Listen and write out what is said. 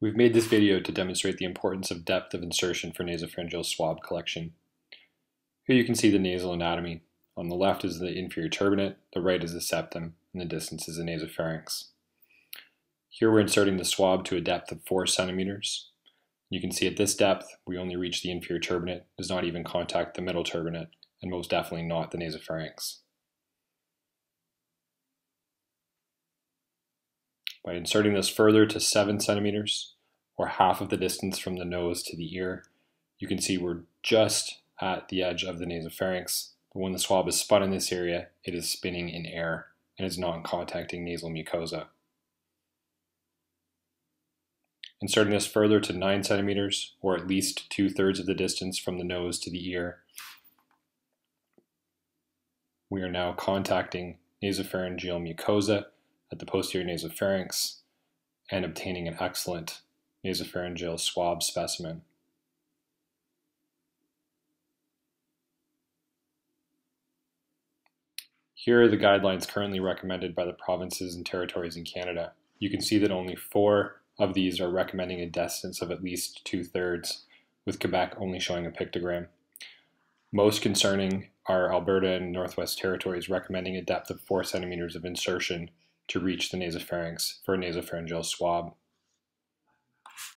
We've made this video to demonstrate the importance of depth of insertion for nasopharyngeal swab collection. Here you can see the nasal anatomy. On the left is the inferior turbinate, the right is the septum, and the distance is the nasopharynx. Here we're inserting the swab to a depth of 4 centimeters. You can see at this depth, we only reach the inferior turbinate, does not even contact the middle turbinate, and most definitely not the nasopharynx. By inserting this further to 7 centimeters, or half of the distance from the nose to the ear, you can see we're just at the edge of the nasopharynx. But when the swab is spun in this area, it is spinning in air and is not contacting nasal mucosa. Inserting this further to 9 centimeters, or at least two thirds of the distance from the nose to the ear, we are now contacting nasopharyngeal mucosa at the posterior nasopharynx and obtaining an excellent nasopharyngeal swab specimen. Here are the guidelines currently recommended by the provinces and territories in Canada. You can see that only four of these are recommending a distance of at least two thirds, with Quebec only showing a pictogram. Most concerning are Alberta and Northwest Territories recommending a depth of 4 centimeters of insertion to reach the nasopharynx for a nasopharyngeal swab.